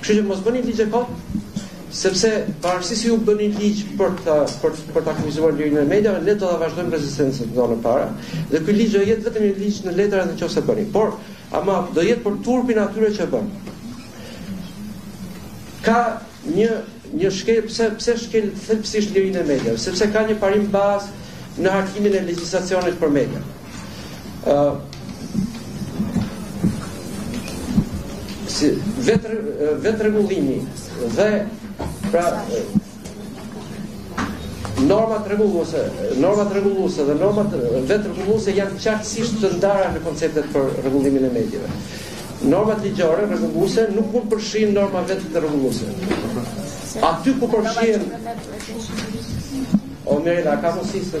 Kështu që mos bëni ligj kot, sepse pavarësisht se ju bëni ligj për të për për ta kufizuar lirinë e mediave, ne do ta vazhdojmë rezistencën tonë para. Dhe ky ligj do jetë vetëm një ligj në letër edhe nëse bëni. Por ama do jetë për turpin atyre që bën. Ka një një shkel pse pse shkel thelbësisht lirinë e mediave, sepse ka një parim bazë në hartimin e legjislacionit për media. si vetë vetërregullimi dhe pra normat rregulluese, normat rregulluese dhe normat vetërregulluese janë qartësisht të ndara në konceptet për rregullimin e mediave. Normat ligjore rregulluese nuk mund përfshijnë norma vetërregulluese. Aty ku përfshihen O Merida, ka mundësi se